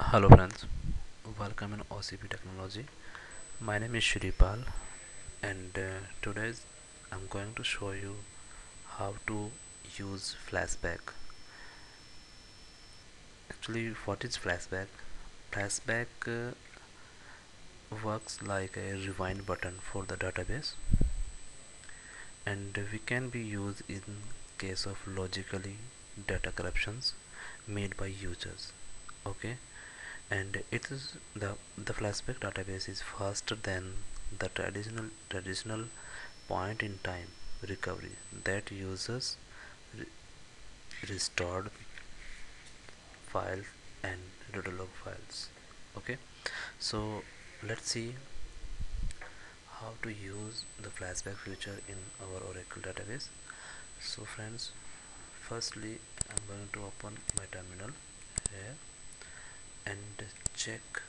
Hello friends, welcome in OCP Technology. My name is Shripal and uh, today I'm going to show you how to use flashback. Actually what is flashback? Flashback uh, works like a rewind button for the database and we can be used in case of logically data corruptions made by users okay and it is the the flashback database is faster than the traditional traditional point in time recovery that uses re restored files and redo log files. Okay? So let's see how to use the flashback feature in our oracle database. So friends firstly i'm going to open my terminal here and check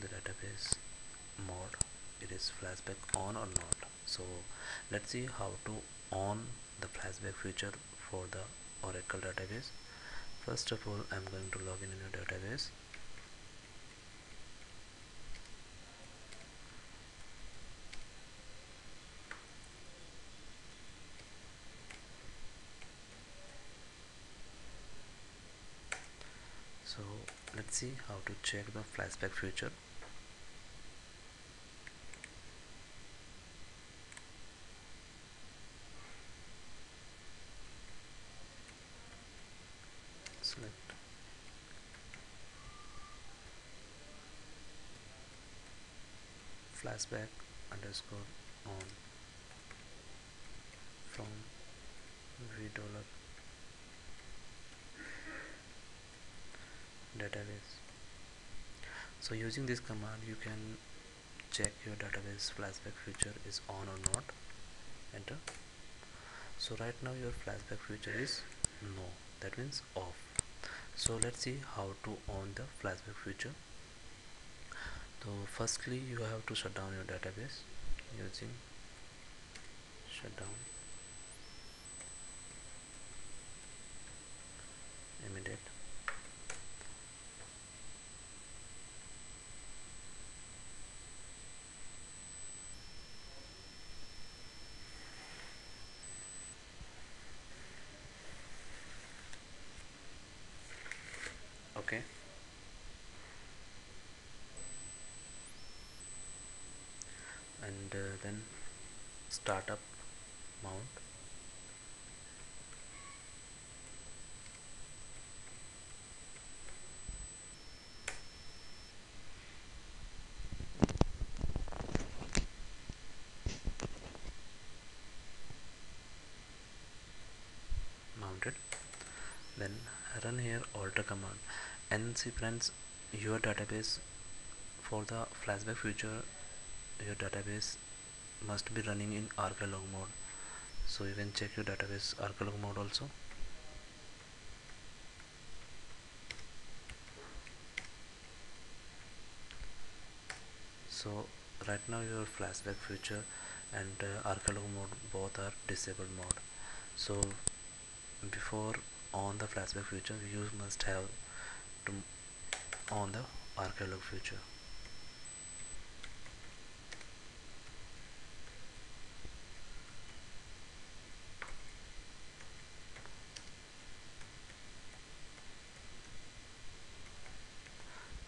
the database mode it is flashback on or not. So let's see how to on the flashback feature for the oracle database. First of all i'm going to log in a database so let's see how to check the flashback feature select. Flashback underscore on from v dollar database so using this command you can check your database flashback feature is on or not. Enter. So right now your flashback feature is no. That means off. So let's see how to on the flashback feature. So firstly you have to shut down your database using shutdown immediate okay and uh, then startup mount. Mounted. Then run here alter command. And see friends your database for the flashback feature your database must be running in arclog mode. So you can check your database arclog mode also. So right now your flashback feature and uh, arclog mode both are disabled mode. So before on the flashback feature you must have to on the arclog feature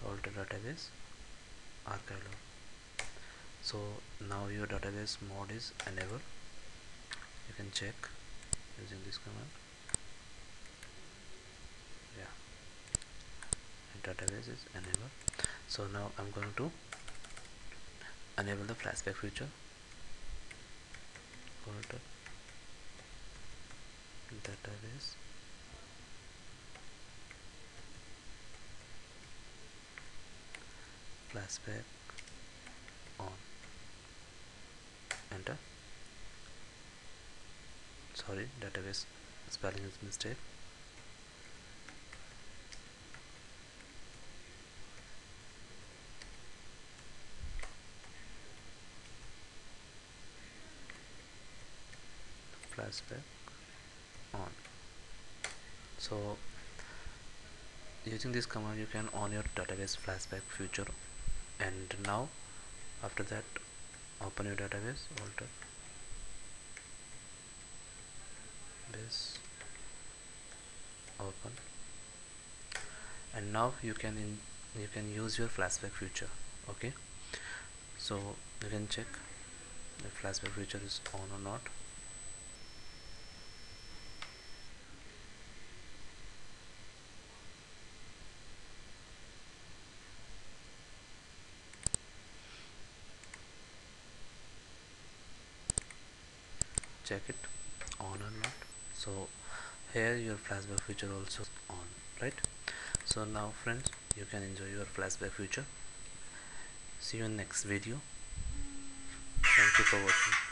alter database archive. Log so now your database mode is enabled. You can check using this command. Yeah. Database is enabled. So now I'm going to enable the flashback feature. Alter database flashback on. Enter. Sorry database spelling is mistake. Flashback on. So using this command you can on your database flashback future and now. After that open your database alter. Base. Open. And now you can in, you can use your flashback feature okay? So you can check the flashback feature is on or not check it on or not. So here your flashback feature also on right? So now friends you can enjoy your flashback feature. See you in next video. Thank you for watching